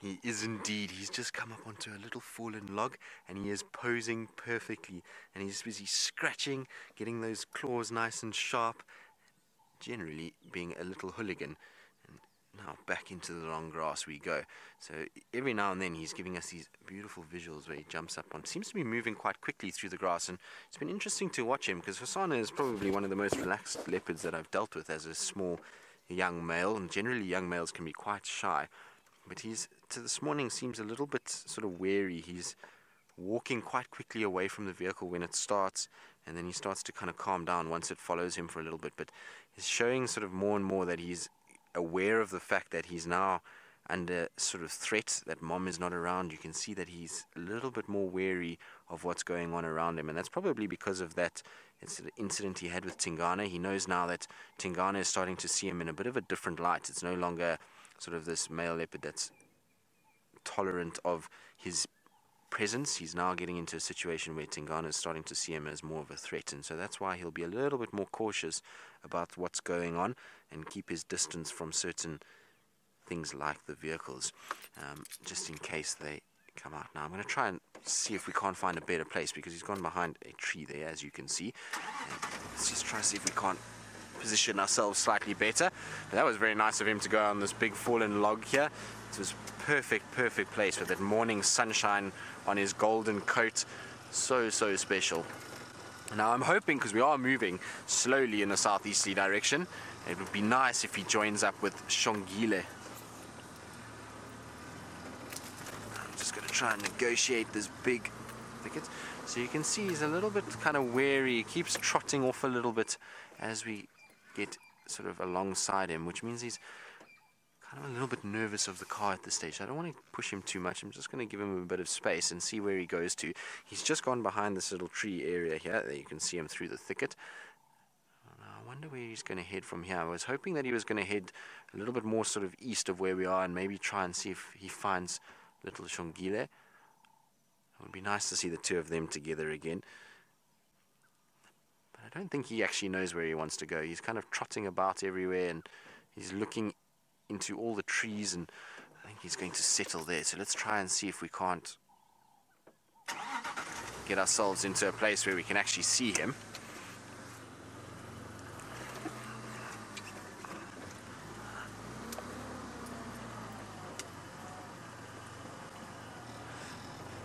He is indeed. He's just come up onto a little fallen log and he is posing perfectly. And he's busy scratching, getting those claws nice and sharp, generally being a little hooligan. And now back into the long grass we go. So every now and then he's giving us these beautiful visuals where he jumps up on. Seems to be moving quite quickly through the grass. And it's been interesting to watch him because Hosana is probably one of the most relaxed leopards that I've dealt with as a small young male. And generally young males can be quite shy. But he's to this morning seems a little bit sort of wary. He's walking quite quickly away from the vehicle when it starts, and then he starts to kind of calm down once it follows him for a little bit. But he's showing sort of more and more that he's aware of the fact that he's now under sort of threat, that mom is not around. You can see that he's a little bit more wary of what's going on around him, and that's probably because of that incident he had with Tingana. He knows now that Tingana is starting to see him in a bit of a different light. It's no longer sort of this male leopard that's tolerant of his presence. He's now getting into a situation where Tingana is starting to see him as more of a threat, and so that's why he'll be a little bit more cautious about what's going on and keep his distance from certain things like the vehicles, um, just in case they come out. Now I'm going to try and see if we can't find a better place because he's gone behind a tree there, as you can see. And let's just try and see if we can't position ourselves slightly better. But that was very nice of him to go on this big fallen log here. It was perfect, perfect place with that morning sunshine on his golden coat. So, so special. Now I'm hoping, because we are moving slowly in a southeasterly direction, it would be nice if he joins up with Shongile. I'm just going to try and negotiate this big thicket. So you can see he's a little bit kind of wary. He keeps trotting off a little bit as we get sort of alongside him, which means he's kind of a little bit nervous of the car at this stage. I don't want to push him too much. I'm just going to give him a bit of space and see where he goes to. He's just gone behind this little tree area here. There you can see him through the thicket. I wonder where he's going to head from here. I was hoping that he was going to head a little bit more sort of east of where we are and maybe try and see if he finds little Shongile. It would be nice to see the two of them together again. But I don't think he actually knows where he wants to go. He's kind of trotting about everywhere and he's looking into all the trees and I think he's going to settle there. So let's try and see if we can't get ourselves into a place where we can actually see him.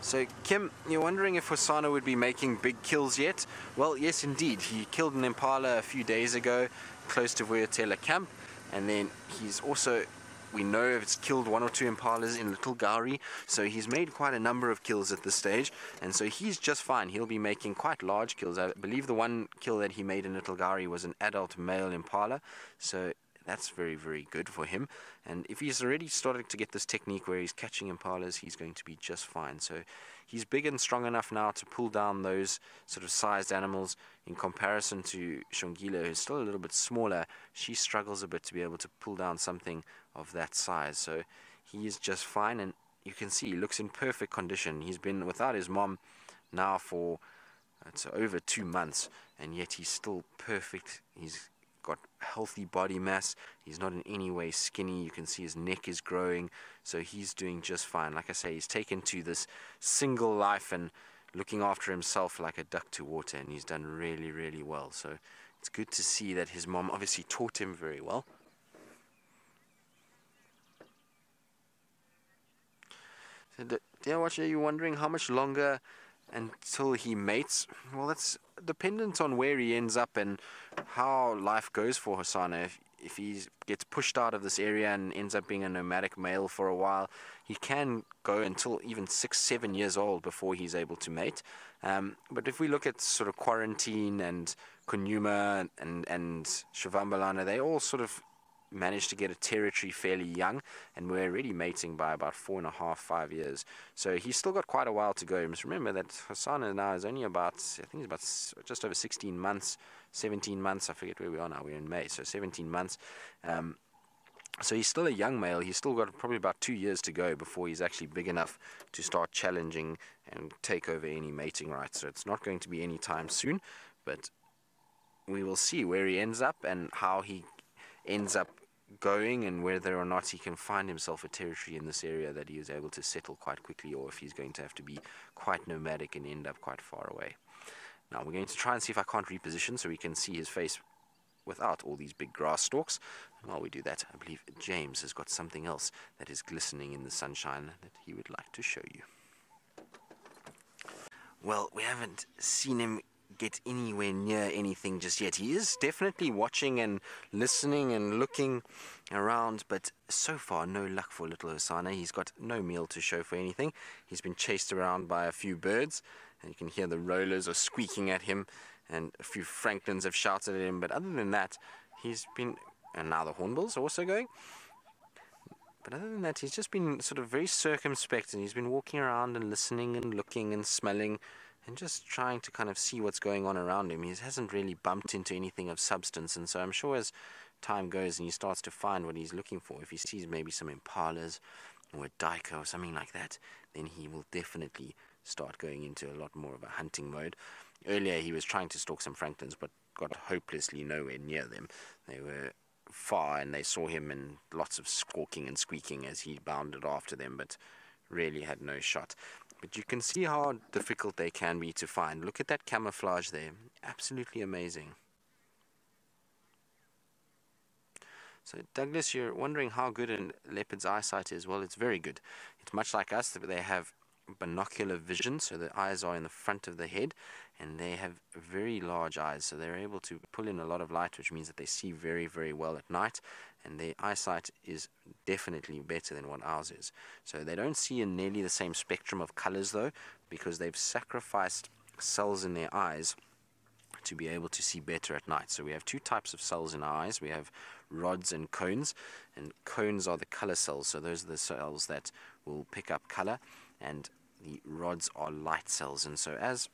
So, Kim, you're wondering if Hosana would be making big kills yet? Well, yes, indeed. He killed an impala a few days ago close to Vuyatela camp, and then he's also we know it's killed one or two impalas in Little Gowrie, so he's made quite a number of kills at this stage, and so he's just fine. He'll be making quite large kills. I believe the one kill that he made in Little Gowrie was an adult male impala, so that's very, very good for him. And if he's already started to get this technique where he's catching impalas, he's going to be just fine. So he's big and strong enough now to pull down those sort of sized animals in comparison to Shongile, who's still a little bit smaller. She struggles a bit to be able to pull down something of that size. So he is just fine. And you can see he looks in perfect condition. He's been without his mom now for it's over two months, and yet he's still perfect. He's got healthy body mass. He's not in any way skinny. You can see his neck is growing. So he's doing just fine. Like I say, he's taken to this single life and looking after himself like a duck to water. And he's done really, really well. So it's good to see that his mom obviously taught him very well. So, dear watcher, you're wondering how much longer until he mates? Well, that's dependent on where he ends up and how life goes for Hosana. If, if he gets pushed out of this area and ends up being a nomadic male for a while, he can go until even six, seven years old before he's able to mate. Um, but if we look at sort of quarantine and Kunuma and, and Shivambalana, they all sort of managed to get a territory fairly young, and we're already mating by about four and a half, five years. So he's still got quite a while to go. You must remember that Hosana now is only about, I think he's about just over 16 months, 17 months. I forget where we are now. We're in May, so 17 months. Um, so he's still a young male. He's still got probably about two years to go before he's actually big enough to start challenging and take over any mating rights. So it's not going to be any time soon, but we will see where he ends up and how he ends up going and whether or not he can find himself a territory in this area that he is able to settle quite quickly or if he's going to have to be quite nomadic and end up quite far away. Now we're going to try and see if I can't reposition so we can see his face without all these big grass stalks. While we do that, I believe James has got something else that is glistening in the sunshine that he would like to show you. Well, we haven't seen him get anywhere near anything just yet. He is definitely watching and listening and looking around, but so far no luck for little Hosana. He's got no meal to show for anything. He's been chased around by a few birds, and you can hear the rollers are squeaking at him, and a few francolins have shouted at him, but other than that, he's been. And now the hornbills are also going. But other than that, he's just been sort of very circumspect and he's been walking around and listening and looking and smelling and just trying to kind of see what's going on around him. He hasn't really bumped into anything of substance, and so I'm sure as time goes and he starts to find what he's looking for, if he sees maybe some impalas or a duiker or something like that, then he will definitely start going into a lot more of a hunting mode. Earlier, he was trying to stalk some francolins, but got hopelessly nowhere near them. They were far and they saw him and lots of squawking and squeaking as he bounded after them, but really had no shot. But you can see how difficult they can be to find. Look at that camouflage there. Absolutely amazing. So Douglas, you're wondering how good a leopard's eyesight is. Well, it's very good. It's much like us. They have binocular vision, so the eyes are in the front of the head, and they have very large eyes, so they're able to pull in a lot of light, which means that they see very, very well at night, and their eyesight is definitely better than what ours is. So they don't see in nearly the same spectrum of colors, though, because they've sacrificed cells in their eyes to be able to see better at night. So we have two types of cells in our eyes. We have rods and cones, and cones are the color cells. So those are the cells that will pick up color, and the rods are light cells. And so as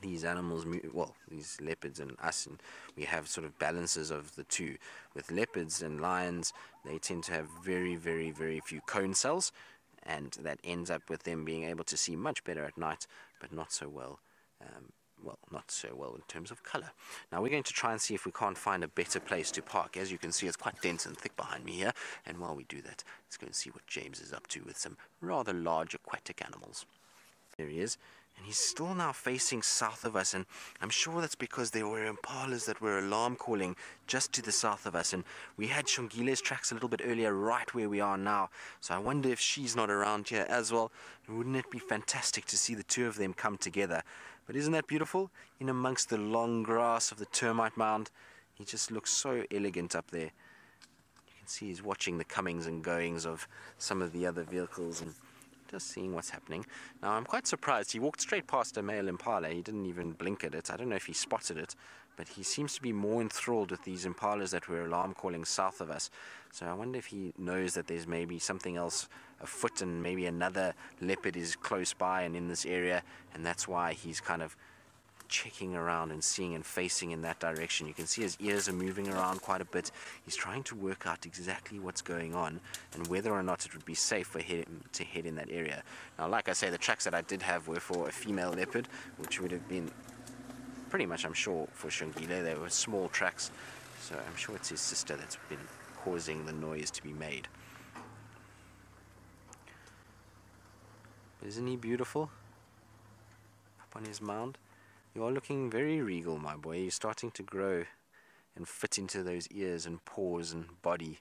these animals, well, these leopards and us, and we have sort of balances of the two. With leopards and lions, they tend to have very, very, very few cone cells, and that ends up with them being able to see much better at night, but not so well. Um, well, not so well in terms of color. Now we're going to try and see if we can't find a better place to park. As you can see, it's quite dense and thick behind me here. And while we do that, let's go and see what James is up to with some rather large aquatic animals. There he is and he's still now facing south of us and I'm sure that's because there were impalas that were alarm calling just to the south of us and we had Shongile's tracks a little bit earlier right where we are now. So I wonder if she's not around here as well. Wouldn't it be fantastic to see the two of them come together? But isn't that beautiful? In amongst the long grass of the termite mound he just looks so elegant up there. You can see he's watching the comings and goings of some of the other vehicles and just seeing what's happening. Now, I'm quite surprised. He walked straight past a male impala. He didn't even blink at it. I don't know if he spotted it, but he seems to be more enthralled with these impalas that were alarm calling south of us. So I wonder if he knows that there's maybe something else afoot and maybe another leopard is close by and in this area, and that's why he's kind of checking around and seeing and facing in that direction. You can see his ears are moving around quite a bit. He's trying to work out exactly what's going on and whether or not it would be safe for him to head in that area. Now, like I say, the tracks that I did have were for a female leopard, which would have been pretty much, I'm sure, for Shongile. They were small tracks, so I'm sure it's his sister that's been causing the noise to be made. Isn't he beautiful? Up on his mound? You are looking very regal, my boy. You're starting to grow and fit into those ears and paws and body.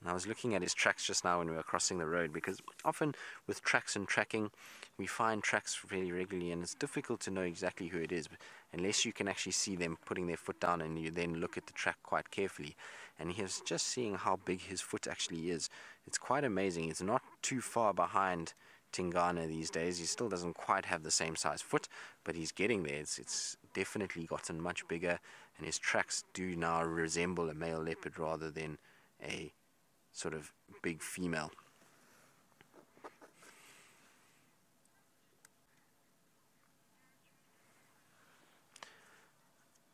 And I was looking at his tracks just now when we were crossing the road because often with tracks and tracking, we find tracks really regularly and it's difficult to know exactly who it is unless you can actually see them putting their foot down and you then look at the track quite carefully. And he's just seeing how big his foot actually is. It's quite amazing. It's not too far behind Tingana these days. He still doesn't quite have the same size foot, but he's getting there. It's, it's definitely gotten much bigger, and his tracks do now resemble a male leopard rather than a sort of big female.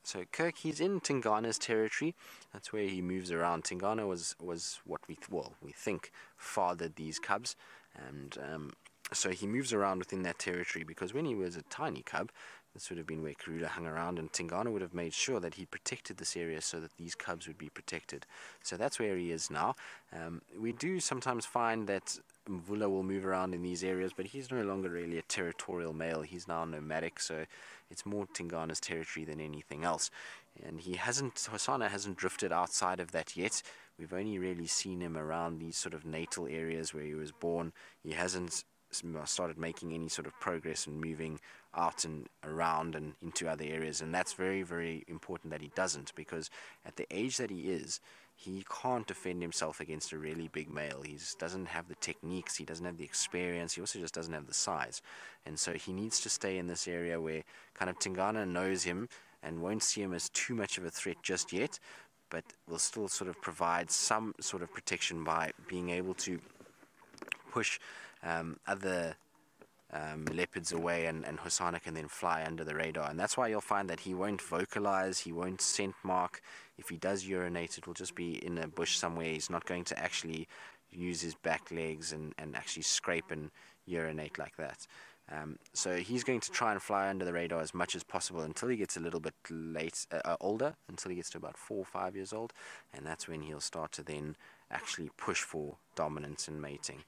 So Kirk, he's in Tingana's territory. That's where he moves around. Tingana was was what we well we think fathered these cubs, and um, so he moves around within that territory because when he was a tiny cub, This would have been where Karula hung around, and Tingana would have made sure that he protected this area so that these cubs would be protected. So that's where he is now. Um, we do sometimes find that Mvula will move around in these areas, but he's no longer really a territorial male. He's now nomadic, so it's more Tingana's territory than anything else. And he hasn't, Hosana hasn't drifted outside of that yet. We've only really seen him around these sort of natal areas where he was born. He hasn't Uh, started making any sort of progress and moving out and around and into other areas. And that's very, very important that he doesn't because at the age that he is, he can't defend himself against a really big male. He doesn't have the techniques, he doesn't have the experience, he also just doesn't have the size. And so he needs to stay in this area where kind of Tingana knows him and won't see him as too much of a threat just yet, but will still sort of provide some sort of protection by being able to push um, other um, leopards away and, and Hosana can then fly under the radar. And that's why you'll find that he won't vocalize, he won't scent mark. If he does urinate, it will just be in a bush somewhere. He's not going to actually use his back legs and, and actually scrape and urinate like that. Um, so he's going to try and fly under the radar as much as possible until he gets a little bit late, uh, uh, older, until he gets to about four or five years old, and that's when he'll start to then actually push for dominance and mating.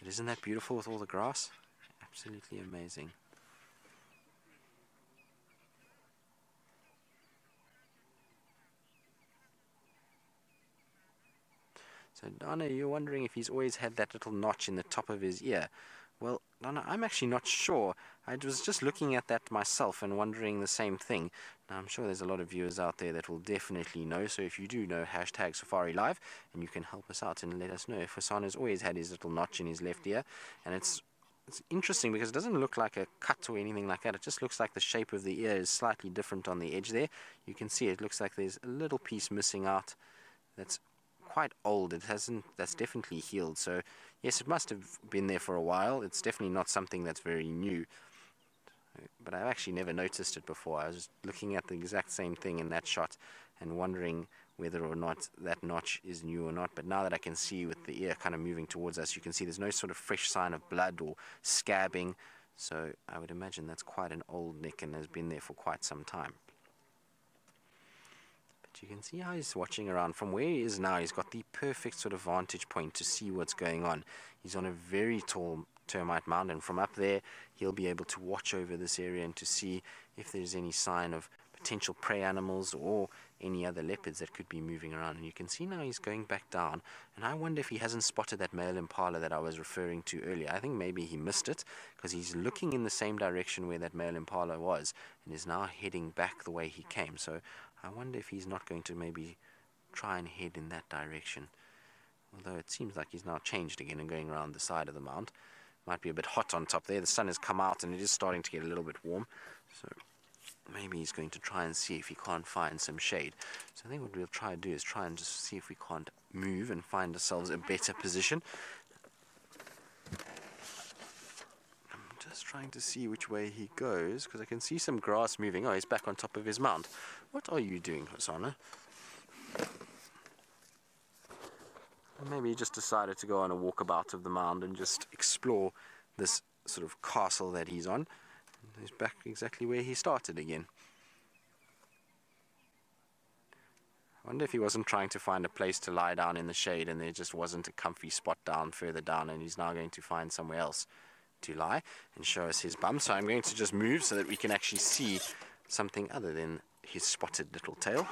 But isn't that beautiful with all the grass? Absolutely amazing. So Donna, you're wondering if he's always had that little notch in the top of his ear. Well, Donna, I'm actually not sure. I was just looking at that myself and wondering the same thing. Now, I'm sure there's a lot of viewers out there that will definitely know. So if you do know, hashtag Safari Live, and you can help us out and let us know has always had his little notch in his left ear, and it's it's interesting because it doesn't look like a cut or anything like that. It just looks like the shape of the ear is slightly different on the edge there. You can see it looks like there's a little piece missing out. That's quite old. It hasn't. That's definitely healed. So yes, it must have been there for a while. It's definitely not something that's very new. But I've actually never noticed it before. I was looking at the exact same thing in that shot and wondering whether or not that notch is new or not. But now that I can see with the ear kind of moving towards us, you can see there's no sort of fresh sign of blood or scabbing. So I would imagine that's quite an old nick and has been there for quite some time. But you can see how he's watching around. From where he is now, he's got the perfect sort of vantage point to see what's going on. He's on a very tall termite mound, and from up there, he'll be able to watch over this area and to see if there's any sign of potential prey animals or any other leopards that could be moving around. And you can see now he's going back down. And I wonder if he hasn't spotted that male impala that I was referring to earlier. I think maybe he missed it because he's looking in the same direction where that male impala was and is now heading back the way he came. So I wonder if he's not going to maybe try and head in that direction. Although it seems like he's now changed again and going around the side of the mount. Might be a bit hot on top there. The sun has come out and it is starting to get a little bit warm. So maybe he's going to try and see if he can't find some shade. So I think what we'll try to do is try and just see if we can't move and find ourselves a better position. Just trying to see which way he goes because I can see some grass moving. Oh, he's back on top of his mound. What are you doing, Hosana? Maybe he just decided to go on a walkabout of the mound and just explore this sort of castle that he's on. He's back exactly where he started again. I wonder if he wasn't trying to find a place to lie down in the shade and there just wasn't a comfy spot down further down and he's now going to find somewhere else to lie and show us his bum. So I'm going to just move so that we can actually see something other than his spotted little tail.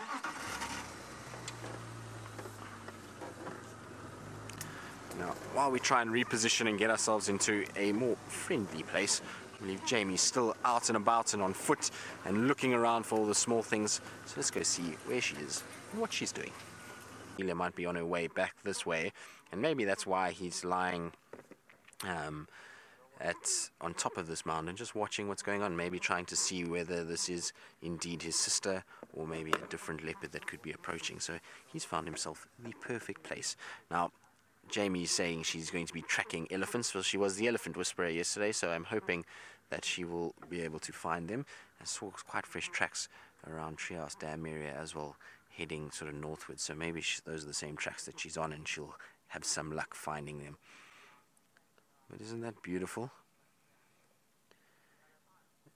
Now, while we try and reposition and get ourselves into a more friendly place, I believe Jamie's still out and about and on foot and looking around for all the small things. So let's go see where she is and what she's doing. Ela might be on her way back this way, and maybe that's why he's lying um, at on top of this mountain, just watching what's going on, maybe trying to see whether this is indeed his sister or maybe a different leopard that could be approaching. So he's found himself the perfect place. Now, Jamie's saying she's going to be tracking elephants. Well, she was the elephant whisperer yesterday, so I'm hoping that she will be able to find them. And saw quite fresh tracks around Treehouse Dam area as well, heading sort of northward. So maybe she, those are the same tracks that she's on, and she'll have some luck finding them. But isn't that beautiful?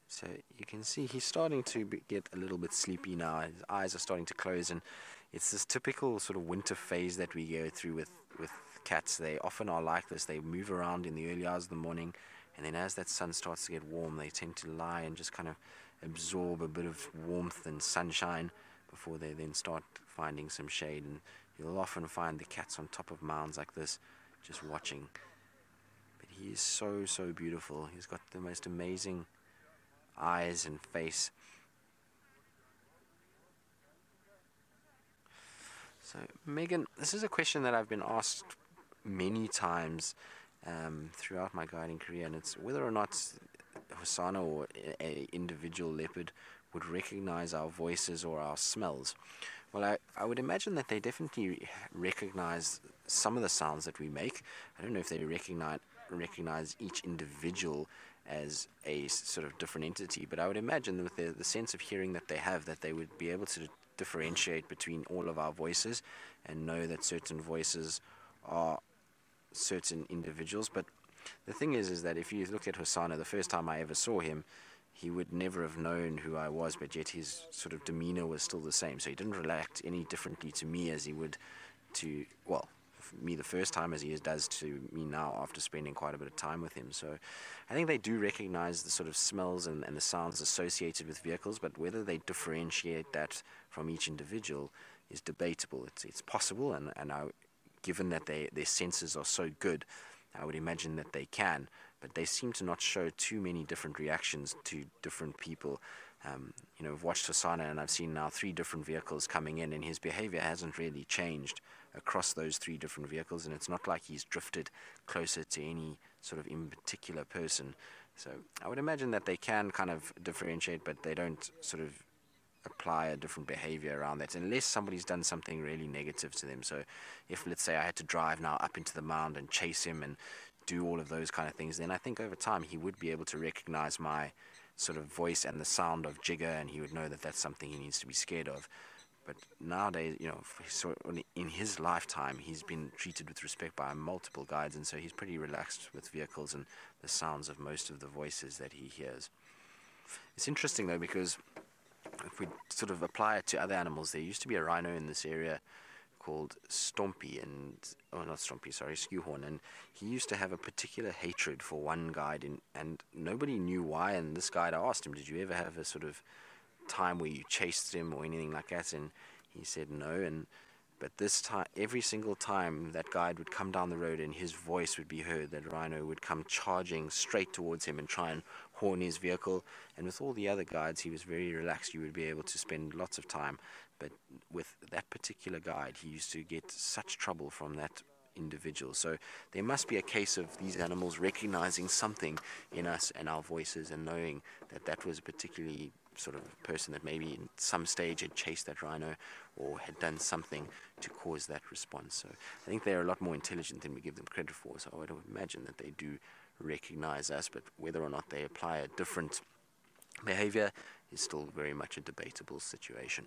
So you can see he's starting to get a little bit sleepy now. His eyes are starting to close, and it's this typical sort of winter phase that we go through with, with cats. They often are like this. They move around in the early hours of the morning, and then as that sun starts to get warm, they tend to lie and just kind of absorb a bit of warmth and sunshine before they then start finding some shade. And you'll often find the cats on top of mounds like this, just watching. He is so, so beautiful. He's got the most amazing eyes and face. So, Megan, this is a question that I've been asked many times um, throughout my guiding career, and it's whether or not Hosana or an individual leopard would recognize our voices or our smells. Well, I, I would imagine that they definitely recognize some of the sounds that we make. I don't know if they recognize recognize each individual as a sort of different entity, but I would imagine with the, the sense of hearing that they have, that they would be able to differentiate between all of our voices and know that certain voices are certain individuals. But the thing is, is that if you look at Hosana, the first time I ever saw him, he would never have known who I was, but yet his sort of demeanor was still the same. So he didn't react any differently to me as he would to, well, me the first time as he does to me now after spending quite a bit of time with him. So I think they do recognize the sort of smells and, and the sounds associated with vehicles, but whether they differentiate that from each individual is debatable. It's, it's possible, and, and I, given that they, their senses are so good, I would imagine that they can, but they seem to not show too many different reactions to different people. Um, you know, I've watched Hosana and I've seen now three different vehicles coming in, and his behavior hasn't really changed across those three different vehicles, and it's not like he's drifted closer to any sort of in particular person. So I would imagine that they can kind of differentiate, but they don't sort of apply a different behavior around that unless somebody's done something really negative to them. So if let's say I had to drive now up into the mound and chase him and do all of those kind of things, then I think over time he would be able to recognize my sort of voice and the sound of Jigger, and he would know that that's something he needs to be scared of. But nowadays, you know, so in his lifetime, he's been treated with respect by multiple guides, and so he's pretty relaxed with vehicles and the sounds of most of the voices that he hears. It's interesting though because if we sort of apply it to other animals, there used to be a rhino in this area called Stompy, and oh, not Stompy, sorry, Skewhorn, and he used to have a particular hatred for one guide, in, and nobody knew why. And this guide, I asked him, "Did you ever have a sort of time where you chased him or anything like that?" And he said no, and but this time, every single time that guide would come down the road and his voice would be heard, that rhino would come charging straight towards him and try and horn his vehicle. And with all the other guides, he was very relaxed. You would be able to spend lots of time. But with that particular guide, he used to get such trouble from that individual. So there must be a case of these animals recognizing something in us and our voices and knowing that that was a particularly sort of person that maybe in some stage had chased that rhino or had done something to cause that response. So I think they're a lot more intelligent than we give them credit for. So I would imagine that they do recognize us, but whether or not they apply a different behavior is still very much a debatable situation.